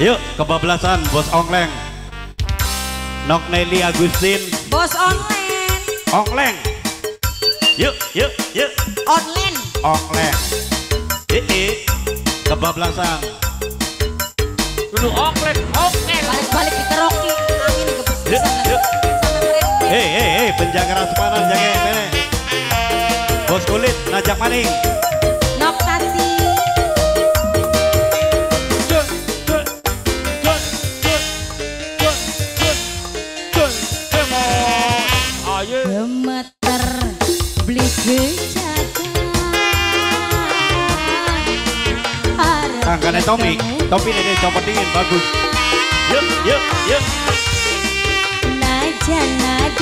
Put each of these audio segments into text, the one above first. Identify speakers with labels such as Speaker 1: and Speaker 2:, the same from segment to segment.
Speaker 1: Yuk, kebablasan Bos Ongleng. Nok Nelly Agustin,
Speaker 2: Bos online.
Speaker 1: Ongleng. Yuk, yuk, yuk.
Speaker 2: Online.
Speaker 1: Ongleng. Ii, kebablasan.
Speaker 3: Dulu oklet, oklet.
Speaker 2: Balik-balik di keroki. Angin gebes
Speaker 1: Yuk, yuk. Hei, hei, hei, penjaga rasa panas jaga bene. Bos kulit, najak maning.
Speaker 2: Gemeter beli kejagaan.
Speaker 1: Tangannya Tommy, Tommy ini copot dingin, bagus. Yuk, yuk, yuk.
Speaker 2: Najana doa-doa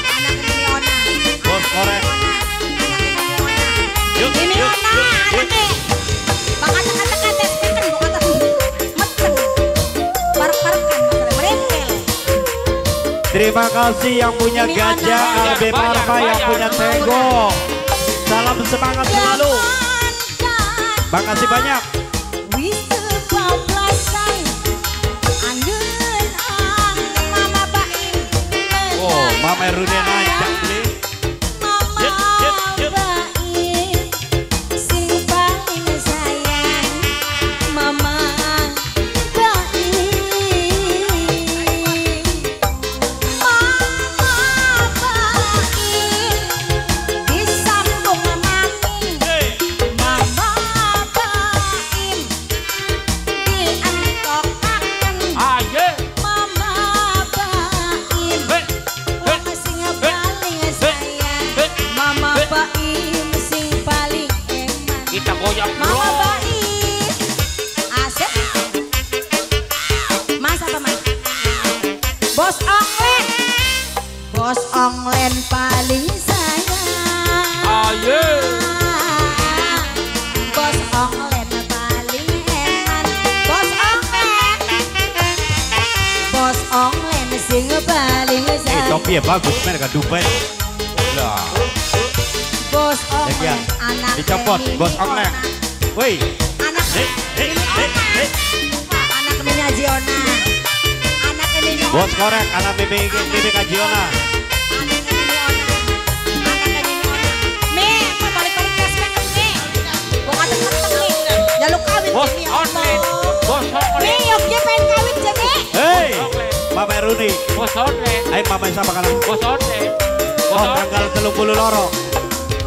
Speaker 1: korek. Yuk, yuk, yuk, yuk.
Speaker 2: bukan. Parek-parekan.
Speaker 1: Terima kasih yang punya gajah. Albe
Speaker 3: Banyak,
Speaker 1: Parma yang punya. Tego. Salam semangat selalu. Makasih banyak.
Speaker 2: Kebablasan Anggen-ang Mama Baim Bos Onglen paling sayang
Speaker 3: Ayo.
Speaker 2: Bos Onglen paling eman Bos Onglen Bos Onglen sing paling
Speaker 1: Eh,
Speaker 2: sayang
Speaker 1: topi ya bagus, mereka. Lah,
Speaker 2: Bos
Speaker 1: Sekian.
Speaker 2: Onglen anak
Speaker 1: Dicopot, Bos Onglen. Woi.
Speaker 2: Anak. Wah, Anak Mimi Ajiona
Speaker 1: Bos korek, anak Mimi Mimi Kajiona. Rudi.
Speaker 3: Bos online.
Speaker 1: Ayo
Speaker 3: online. Bos
Speaker 1: Oh, tanggal telung puluh loro.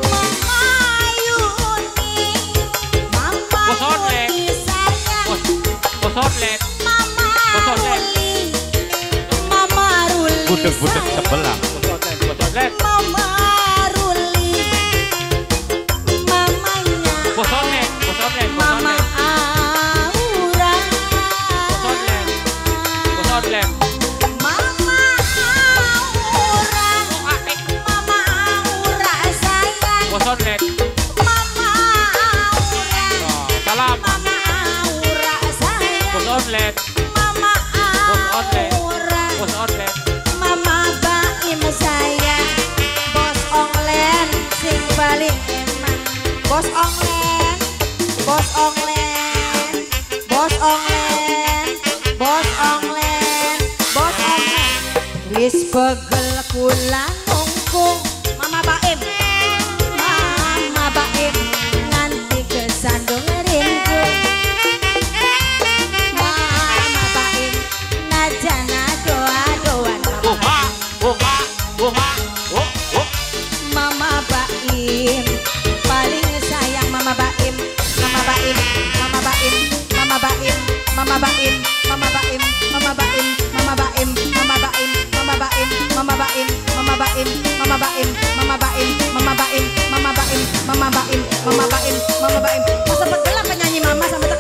Speaker 2: Mama Yuni Mama
Speaker 3: Bos online.
Speaker 2: Mama
Speaker 3: Bos online.
Speaker 2: Mama Baim sayang Bos Onglen sing paling eman Bos Onglen Bos Onglen. Bos Onglen Bos Onglen. Bos Onglen. Wis pegel kula nungkung Mama Baim. Mama Baim mama baim mama baim mama baim mama baim mama baim mama baim mama baim mama baim masa gelap penyanyi
Speaker 1: mama sampai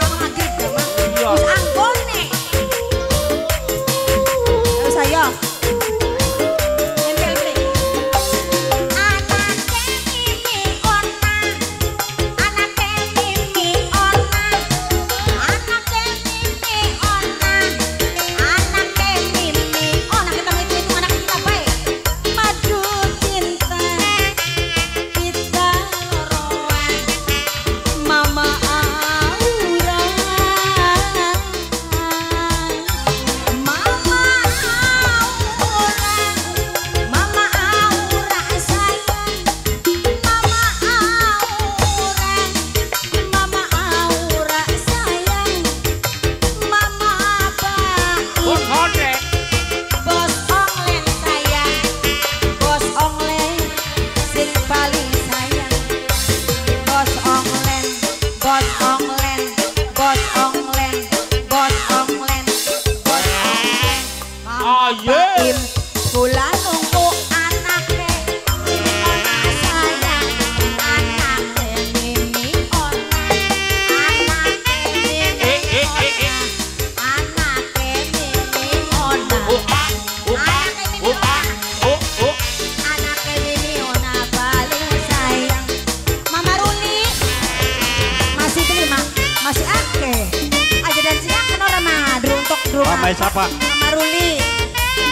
Speaker 1: siapa?
Speaker 2: Mama Ruli.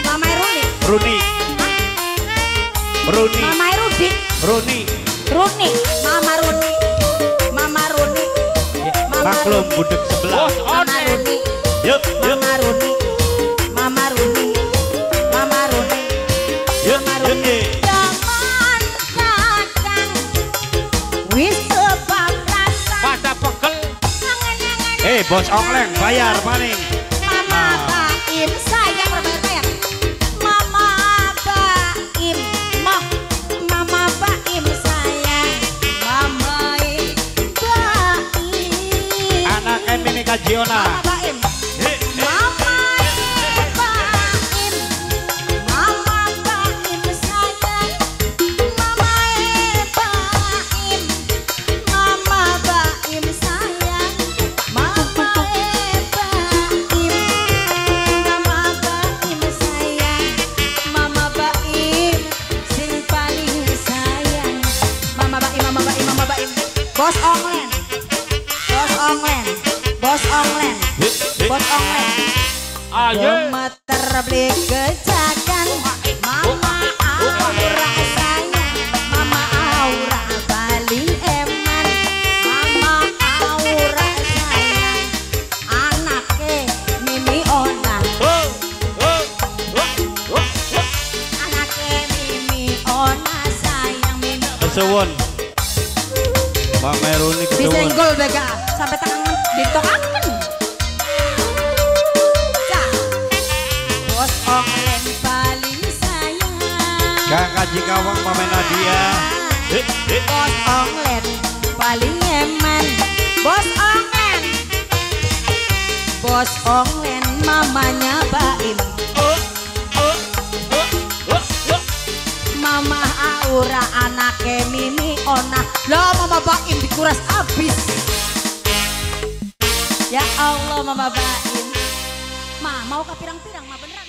Speaker 2: Mama Ruli.
Speaker 1: Runi. Runi.
Speaker 2: Mama Rudi.
Speaker 1: Runi.
Speaker 2: Runi. Mama Runi. Mama Runi. Mama
Speaker 1: Maklum budek sebelah.
Speaker 2: Mama. Runi.
Speaker 1: Yuk, yuk,
Speaker 2: Mama Runi. Mama Runi. Mama Runi.
Speaker 1: yuk,
Speaker 2: Mama
Speaker 1: yuk. Eh, bos Ongleng bayar paling.
Speaker 2: Baim. Bos Onglen. Bos Onglen. Bos Onglen.
Speaker 1: eh.
Speaker 2: Bos Onglen.
Speaker 3: Ayo.
Speaker 2: Gemeter beli kejagan Mama aura
Speaker 1: Kang Kaji Kawang Mama Nadia. Eh, eh.
Speaker 2: Bos Onglen paling eman. Bos Onglen. Bos Onglen mamanya Baim.
Speaker 3: Oh, oh, oh, oh, oh.
Speaker 2: Mama Aura anaknya Mimi Ona. Lah Mama Baim dikuras habis. Ya Allah Mama Baim. Ma mau ke pirang-pirang, ma beneran tok.